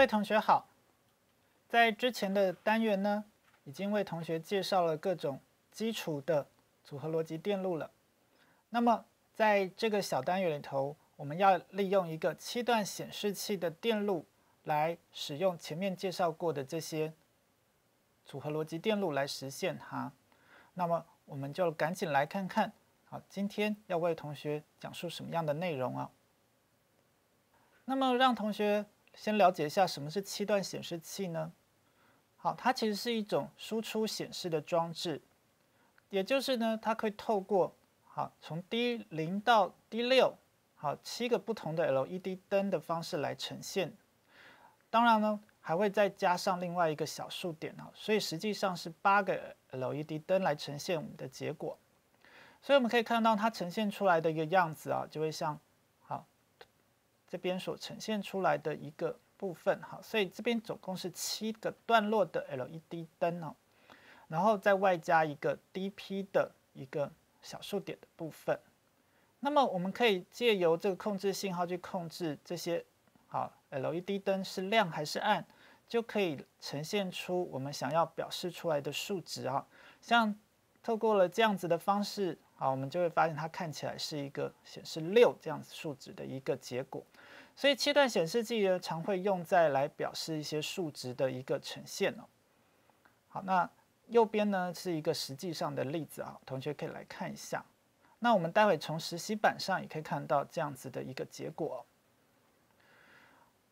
各位同学好，在之前的单元呢，已经为同学介绍了各种基础的组合逻辑电路了。那么在这个小单元里头，我们要利用一个七段显示器的电路来使用前面介绍过的这些组合逻辑电路来实现它。那么我们就赶紧来看看，好，今天要为同学讲述什么样的内容啊？那么让同学。先了解一下什么是七段显示器呢？好，它其实是一种输出显示的装置，也就是呢，它可以透过好从 D 零到 D 六好七个不同的 LED 灯的方式来呈现。当然呢，还会再加上另外一个小数点啊，所以实际上是八个 LED 灯来呈现我们的结果。所以我们可以看到它呈现出来的一个样子啊，就会像。这边所呈现出来的一个部分，哈，所以这边总共是七个段落的 LED 灯哦，然后再外加一个 DP 的一个小数点的部分。那么我们可以借由这个控制信号去控制这些好 LED 灯是亮还是暗，就可以呈现出我们想要表示出来的数值啊。像透过了这样子的方式，好，我们就会发现它看起来是一个显示六这样子数值的一个结果。所以切段显示器呢，常会用在来表示一些数值的一个呈现哦。好，那右边呢是一个实际上的例子啊，同学可以来看一下。那我们待会从实习板上也可以看到这样子的一个结果。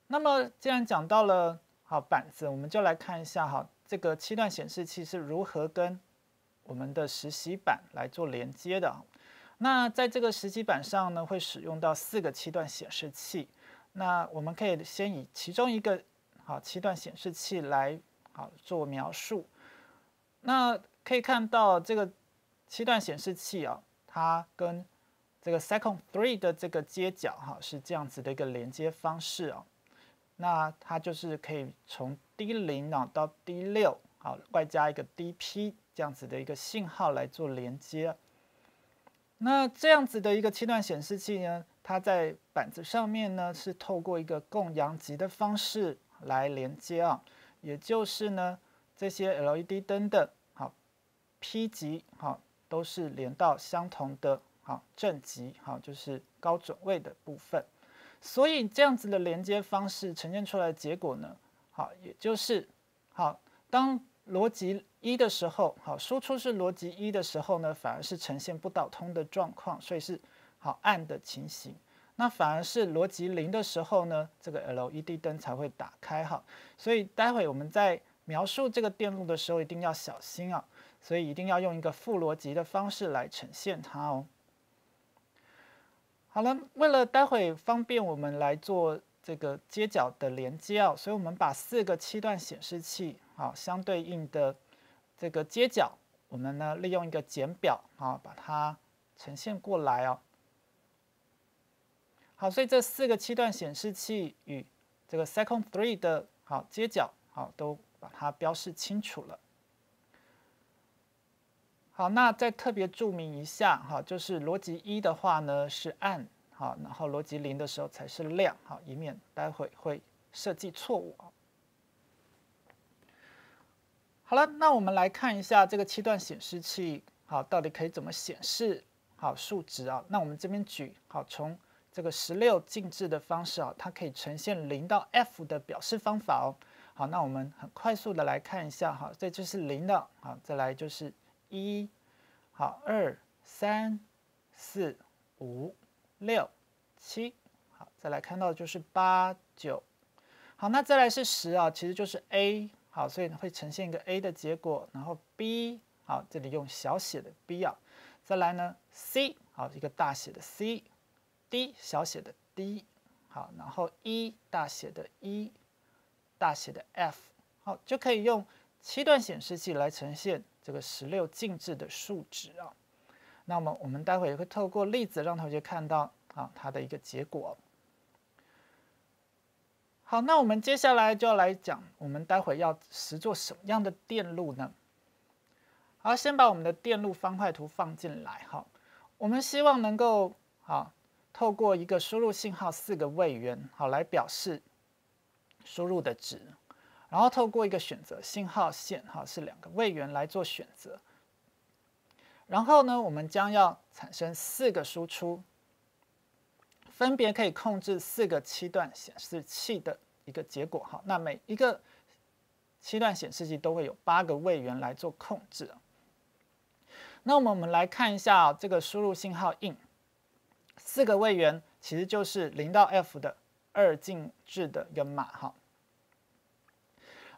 那么既然讲到了好板子，我们就来看一下哈，这个七段显示器是如何跟我们的实习板来做连接的。那在这个实习板上呢，会使用到四个七段显示器。那我们可以先以其中一个好七段显示器来好做描述。那可以看到这个七段显示器啊，它跟这个 Second Three 的这个接角哈是这样子的一个连接方式啊。那它就是可以从 D 零啊到 D 六好外加一个 DP 这样子的一个信号来做连接。那这样子的一个七段显示器呢？它在板子上面呢，是透过一个供阳极的方式来连接啊，也就是呢，这些 LED 灯的好 P 级好都是连到相同的好正极好，就是高准位的部分，所以这样子的连接方式呈现出来的结果呢，好，也就是好，当逻辑一的时候，好，输出是逻辑一的时候呢，反而是呈现不导通的状况，所以是。好暗的情形，那反而是逻辑零的时候呢，这个 LED 灯才会打开哈。所以待会我们在描述这个电路的时候一定要小心啊，所以一定要用一个负逻辑的方式来呈现它哦。好了，为了待会方便我们来做这个接角的连接啊，所以我们把四个七段显示器好相对应的这个接角，我们呢利用一个简表啊把它呈现过来哦。好，所以这四个七段显示器与这个 second three 的好接角，好都把它标示清楚了。好，那再特别注明一下，哈，就是逻辑一的话呢是暗，好，然后逻辑零的时候才是亮，好，以免待会会设计错误。好了，那我们来看一下这个七段显示器，好，到底可以怎么显示好数值啊？那我们这边举好从。这个十六进制的方式啊，它可以呈现零到 F 的表示方法哦。好，那我们很快速的来看一下哈，这就是零的，好，再来就是一，好，二、三、四、五、六、七，好，再来看到的就是八、九，好，那再来是十啊，其实就是 A，好，所以会呈现一个 A 的结果，然后 B，好，这里用小写的 B 啊，再来呢 C，好，一个大写的 C。D 小写的 d，好，然后 E 大写的 E，大写的 F，好，就可以用七段显示器来呈现这个十六进制的数值啊。那么我们待会也会透过例子让同学看到啊它的一个结果。好，那我们接下来就要来讲，我们待会要实做什么样的电路呢？好，先把我们的电路方块图放进来哈。我们希望能够好。透过一个输入信号四个位元，好来表示输入的值，然后透过一个选择信号线，哈，是两个位元来做选择。然后呢，我们将要产生四个输出，分别可以控制四个七段显示器的一个结果，哈。那每一个七段显示器都会有八个位元来做控制。那我们我们来看一下这个输入信号 in，四个位元其实就是零到 f 的二进制的一个码哈。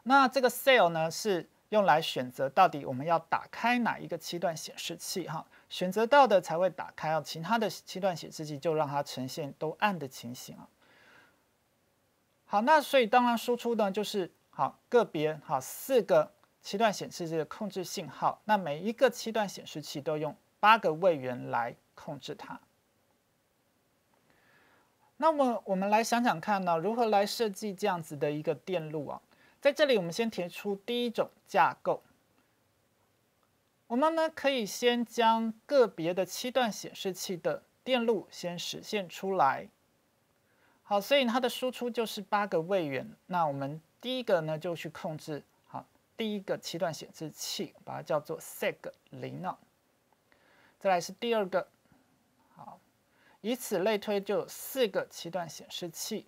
那这个 cell 呢是用来选择到底我们要打开哪一个七段显示器哈，选择到的才会打开啊，其他的七段显示器就让它呈现都暗的情形啊。好，那所以当然输出呢就是好个别好四个。七段显示器的控制信号，那每一个七段显示器都用八个位元来控制它。那么我们来想想看呢，如何来设计这样子的一个电路啊？在这里，我们先提出第一种架构。我们呢可以先将个别的七段显示器的电路先实现出来。好，所以它的输出就是八个位元。那我们第一个呢就去控制好。第一个七段显示器，把它叫做 seg 零呢。再来是第二个，以此类推，就有四个七段显示器。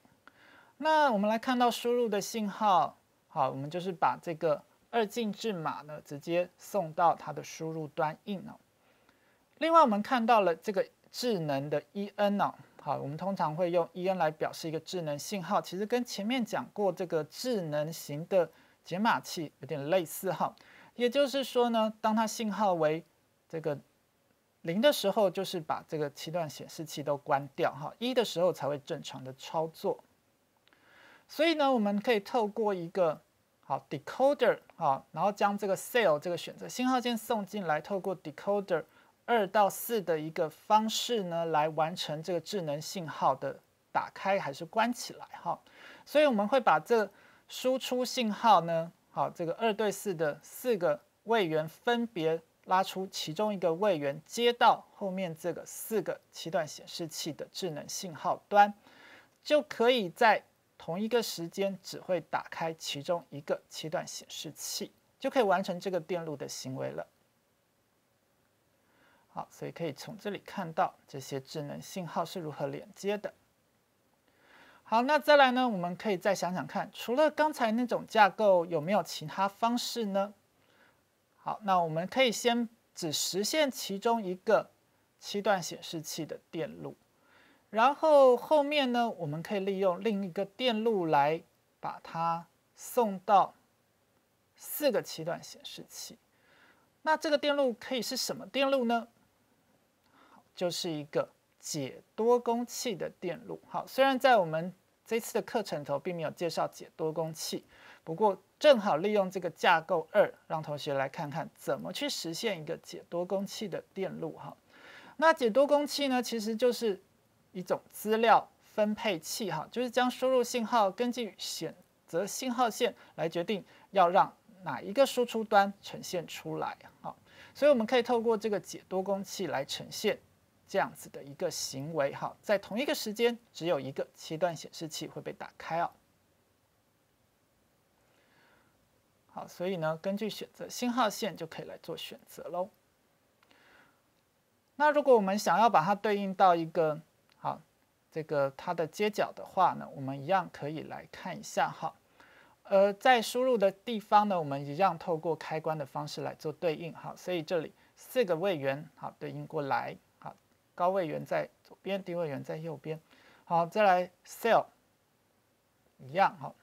那我们来看到输入的信号，好，我们就是把这个二进制码呢，直接送到它的输入端 in 呢。另外，我们看到了这个智能的 en 呢，好，我们通常会用 en 来表示一个智能信号，其实跟前面讲过这个智能型的。解码器有点类似哈，也就是说呢，当它信号为这个零的时候，就是把这个七段显示器都关掉哈，一的时候才会正常的操作。所以呢，我们可以透过一个好 decoder 啊，然后将这个 cell 这个选择信号键送进来，透过 decoder 二到四的一个方式呢，来完成这个智能信号的打开还是关起来哈。所以我们会把这输出信号呢？好，这个二对四的四个位元分别拉出其中一个位元，接到后面这个四个七段显示器的智能信号端，就可以在同一个时间只会打开其中一个七段显示器，就可以完成这个电路的行为了。好，所以可以从这里看到这些智能信号是如何连接的。好，那再来呢？我们可以再想想看，除了刚才那种架构，有没有其他方式呢？好，那我们可以先只实现其中一个七段显示器的电路，然后后面呢，我们可以利用另一个电路来把它送到四个七段显示器。那这个电路可以是什么电路呢？就是一个。解多工器的电路，好，虽然在我们这次的课程头并没有介绍解多工器，不过正好利用这个架构二，让同学来看看怎么去实现一个解多工器的电路，哈。那解多工器呢，其实就是一种资料分配器，哈，就是将输入信号根据选择信号线来决定要让哪一个输出端呈现出来，哈，所以我们可以透过这个解多工器来呈现。这样子的一个行为，哈，在同一个时间只有一个七段显示器会被打开哦。好，所以呢，根据选择信号线就可以来做选择喽。那如果我们想要把它对应到一个好这个它的接角的话呢，我们一样可以来看一下哈。呃，在输入的地方呢，我们一样透过开关的方式来做对应哈。所以这里四个位元好对应过来。好高位元在左边，低位元在右边。好，再来 cell 一样哈。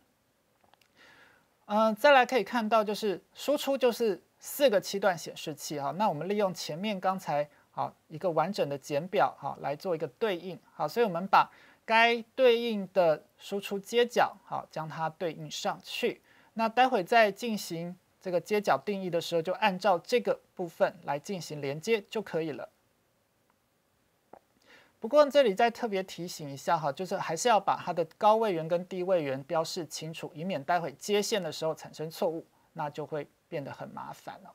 嗯，再来可以看到，就是输出就是四个七段显示器哈。那我们利用前面刚才好一个完整的简表哈来做一个对应。好，所以我们把该对应的输出接角好将它对应上去。那待会再进行这个接角定义的时候，就按照这个部分来进行连接就可以了。不过这里再特别提醒一下哈，就是还是要把它的高位元跟低位元标示清楚，以免待会接线的时候产生错误，那就会变得很麻烦了。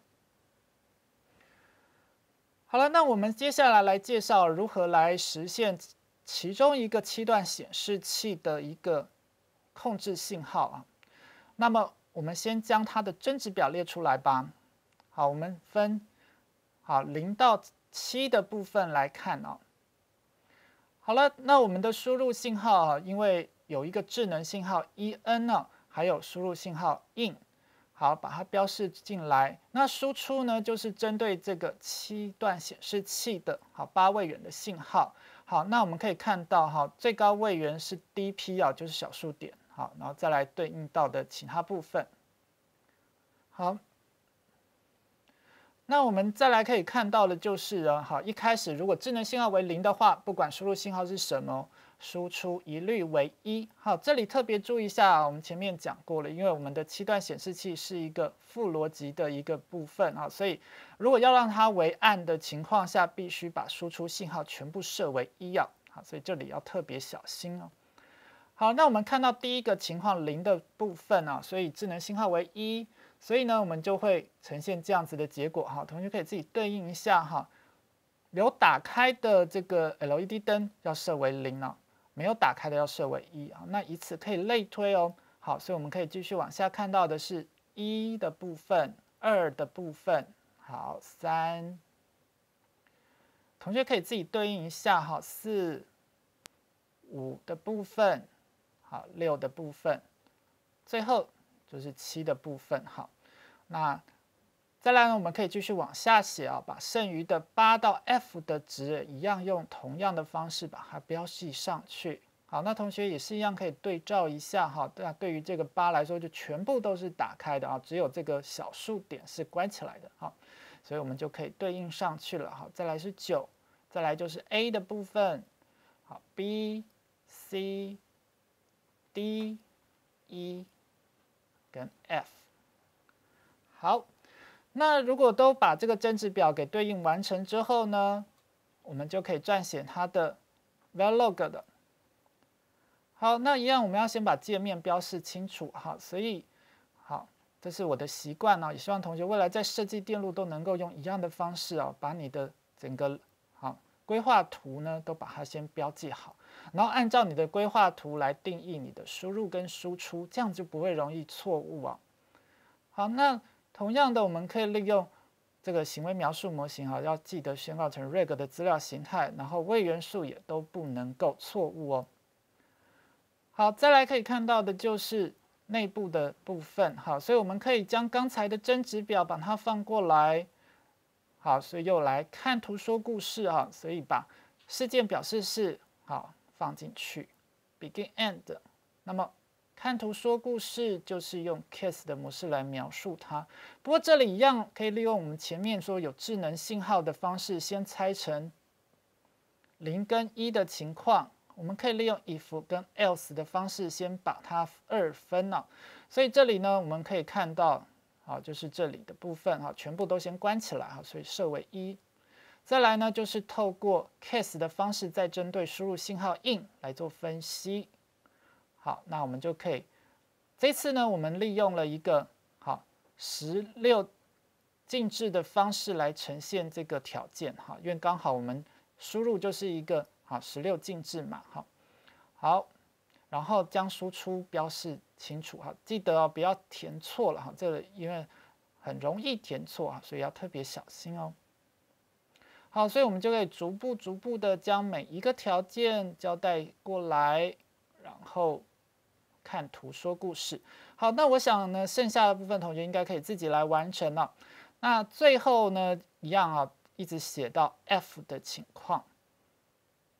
好了，那我们接下来来介绍如何来实现其中一个七段显示器的一个控制信号啊。那么我们先将它的真值表列出来吧。好，我们分好零到七的部分来看哦。好了，那我们的输入信号啊，因为有一个智能信号 en 呢，还有输入信号 in，好，把它标示进来。那输出呢，就是针对这个七段显示器的好八位元的信号。好，那我们可以看到哈，最高位元是 dp 啊，就是小数点。好，然后再来对应到的其他部分。好。那我们再来可以看到的就是啊，好，一开始如果智能信号为零的话，不管输入信号是什么，输出一律为一。好，这里特别注意一下，我们前面讲过了，因为我们的七段显示器是一个负逻辑的一个部分啊，所以如果要让它为暗的情况下，必须把输出信号全部设为一啊，好，所以这里要特别小心哦。好，那我们看到第一个情况零的部分啊，所以智能信号为一。所以呢，我们就会呈现这样子的结果哈。同学可以自己对应一下哈。有打开的这个 LED 灯要设为零啊，没有打开的要设为一啊。那以此可以类推哦。好，所以我们可以继续往下看到的是一的部分，二的部分，好三。同学可以自己对应一下哈，四、五的部分，好六的部分，最后就是七的部分，好。那再来呢？我们可以继续往下写啊，把剩余的八到 F 的值一样用同样的方式把它标记上去。好，那同学也是一样可以对照一下哈。那对于这个八来说，就全部都是打开的啊，只有这个小数点是关起来的。好，所以我们就可以对应上去了。好，再来是九，再来就是 A 的部分。好，B、C、D、E 跟 F。好，那如果都把这个真值表给对应完成之后呢，我们就可以撰写它的 Verilog 的。好，那一样我们要先把界面标示清楚哈，所以好，这是我的习惯呢，也希望同学未来在设计电路都能够用一样的方式啊，把你的整个好规划图呢都把它先标记好，然后按照你的规划图来定义你的输入跟输出，这样就不会容易错误啊。好，那。同样的，我们可以利用这个行为描述模型哈，要记得宣告成 reg 的资料形态，然后位元素也都不能够错误哦。好，再来可以看到的就是内部的部分，好，所以我们可以将刚才的真值表把它放过来，好，所以又来看图说故事啊，所以把事件表示是好放进去，begin end，那么。看图说故事就是用 case 的模式来描述它。不过这里一样可以利用我们前面说有智能信号的方式，先拆成零跟一的情况。我们可以利用 if 跟 else 的方式，先把它二分了。所以这里呢，我们可以看到，好，就是这里的部分哈，全部都先关起来哈，所以设为一。再来呢，就是透过 case 的方式，再针对输入信号 in 来做分析。好，那我们就可以，这次呢，我们利用了一个好十六进制的方式来呈现这个条件哈，因为刚好我们输入就是一个好十六进制嘛，好，好，然后将输出标示清楚哈，记得哦，不要填错了哈，这个因为很容易填错啊，所以要特别小心哦。好，所以我们就可以逐步逐步的将每一个条件交代过来，然后。看图说故事，好，那我想呢，剩下的部分同学应该可以自己来完成了。那最后呢，一样啊，一直写到 F 的情况。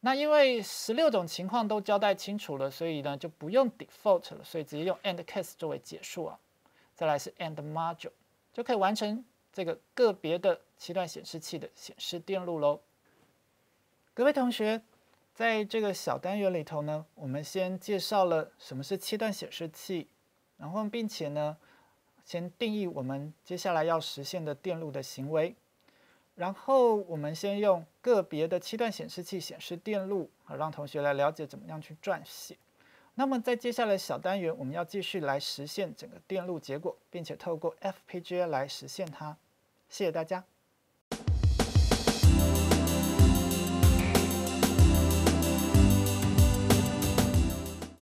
那因为十六种情况都交代清楚了，所以呢就不用 default 了，所以直接用 end case 作为结束啊。再来是 end module，就可以完成这个个别的七段显示器的显示电路喽。各位同学。在这个小单元里头呢，我们先介绍了什么是七段显示器，然后并且呢，先定义我们接下来要实现的电路的行为，然后我们先用个别的七段显示器显示电路，啊，让同学来了解怎么样去撰写。那么在接下来小单元，我们要继续来实现整个电路结果，并且透过 FPGA 来实现它。谢谢大家。